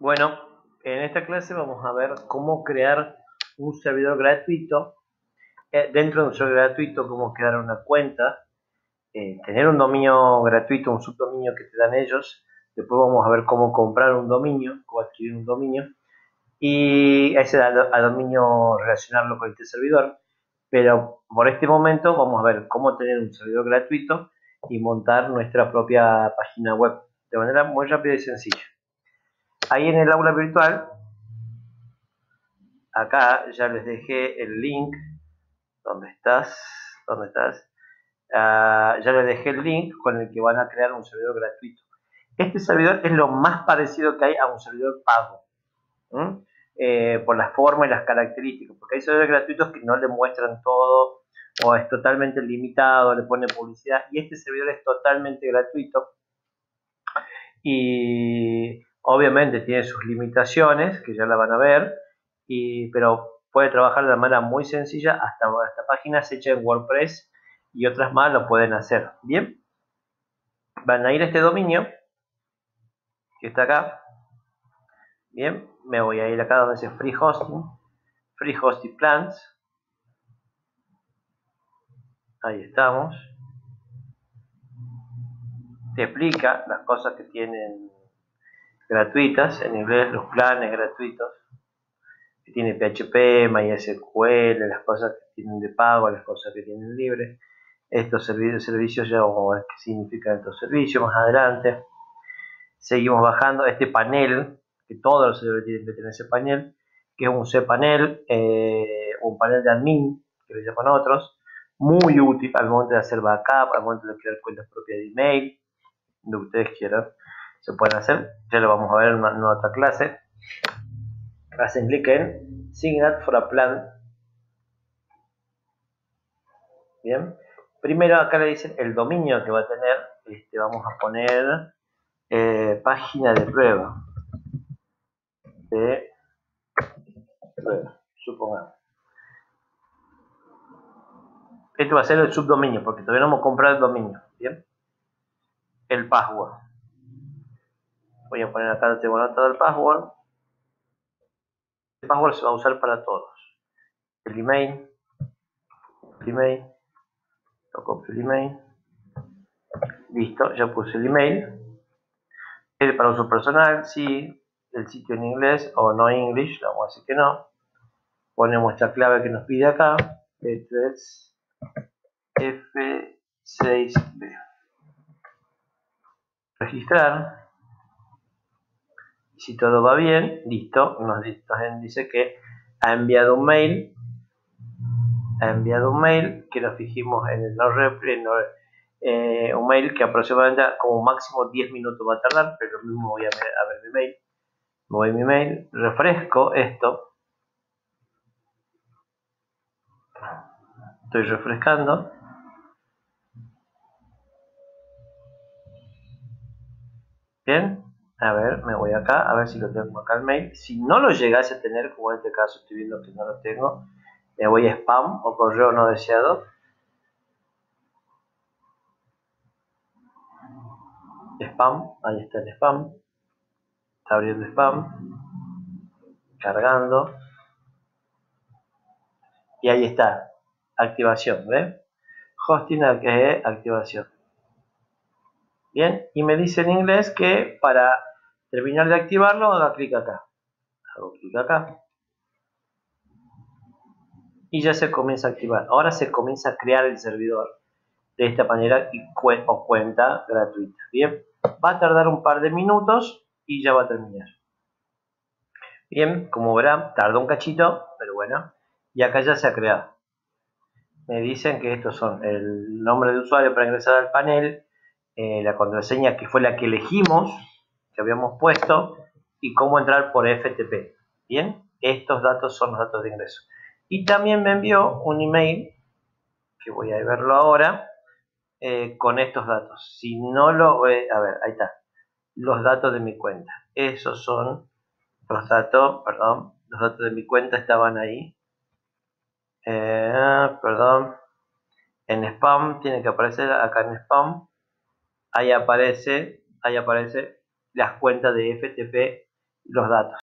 Bueno, en esta clase vamos a ver cómo crear un servidor gratuito. Eh, dentro de un servidor gratuito, cómo crear una cuenta, eh, tener un dominio gratuito, un subdominio que te dan ellos. Después vamos a ver cómo comprar un dominio, cómo adquirir un dominio. Y ese a, dominio relacionarlo con este servidor. Pero por este momento vamos a ver cómo tener un servidor gratuito y montar nuestra propia página web de manera muy rápida y sencilla ahí en el aula virtual, acá ya les dejé el link, ¿dónde estás? ¿Dónde estás? Ah, ya les dejé el link con el que van a crear un servidor gratuito. Este servidor es lo más parecido que hay a un servidor pago, eh, por la forma y las características, porque hay servidores gratuitos que no le muestran todo o es totalmente limitado, le pone publicidad, y este servidor es totalmente gratuito. Y Obviamente tiene sus limitaciones, que ya la van a ver, y, pero puede trabajar de manera muy sencilla, hasta esta página se echa en WordPress y otras más lo pueden hacer. Bien, van a ir a este dominio, que está acá. Bien, me voy a ir acá donde dice Free Hosting, Free Hosting Plans. Ahí estamos. Te explica las cosas que tienen gratuitas, en inglés los planes gratuitos, que tiene PHP, MySQL, las cosas que tienen de pago, las cosas que tienen libre. Estos servicios, servicios ya vamos a ver qué significan estos servicios más adelante. Seguimos bajando este panel, que todos los servidores tienen que tener ese panel, que es un cPanel, eh, un panel de admin, que le llaman otros, muy útil al momento de hacer backup, al momento de crear cuentas propias de email, lo que ustedes quieran se pueden hacer, ya lo vamos a ver en, una, otra clase. Hacen clic en Sign Up for a Plan. Bien, primero acá le dicen el dominio que va a tener, este, vamos a poner eh, página de prueba. De prueba, supongamos. Este va a ser el subdominio, porque todavía no hemos comprado el dominio. Bien, el password voy a poner acá, tengo anotado el password. El password se va a usar para todos. El email, el email, lo copio el email. Listo, ya puse el email. El para uso personal, sí. El sitio en inglés o no English, vamos a decir que no. Ponemos esta clave que nos pide acá. P3 F6B. Registrar si todo va bien, listo, nos dice que ha enviado un mail, ha enviado un mail que nos fijimos en el no, eh, un mail que aproximadamente como máximo 10 minutos va a tardar, pero mismo voy a ver, a ver mi mail, me voy a mi mail, refresco esto, estoy refrescando, bien, a ver, me voy acá, a ver si lo tengo acá el mail. Si no lo llegase a tener, como en este caso estoy viendo que no lo tengo, me voy a spam o correo no deseado. Spam, ahí está el spam. Está abriendo spam. Cargando. Y ahí está. Activación, ¿ve? Hosting activación. Bien, y me dice en inglés que para terminar de activarlo haga clic acá. Hago clic acá. Y ya se comienza a activar. Ahora se comienza a crear el servidor de esta manera y o cuenta gratuita. Bien, va a tardar un par de minutos y ya va a terminar. Bien, como verán, tardó un cachito, pero bueno. Y acá ya se ha creado. Me dicen que estos son el nombre de usuario para ingresar al panel, eh, la contraseña que fue la que elegimos, que habíamos puesto, y cómo entrar por FTP. Bien, estos datos son los datos de ingreso. Y también me envió un email, que voy a verlo ahora, eh, con estos datos. Si no lo... Eh, a ver, ahí está. Los datos de mi cuenta. Esos son los datos, perdón, los datos de mi cuenta estaban ahí. perdón. En spam, tiene que aparecer acá en spam ahí aparece, ahí aparece las cuentas de FTP los datos.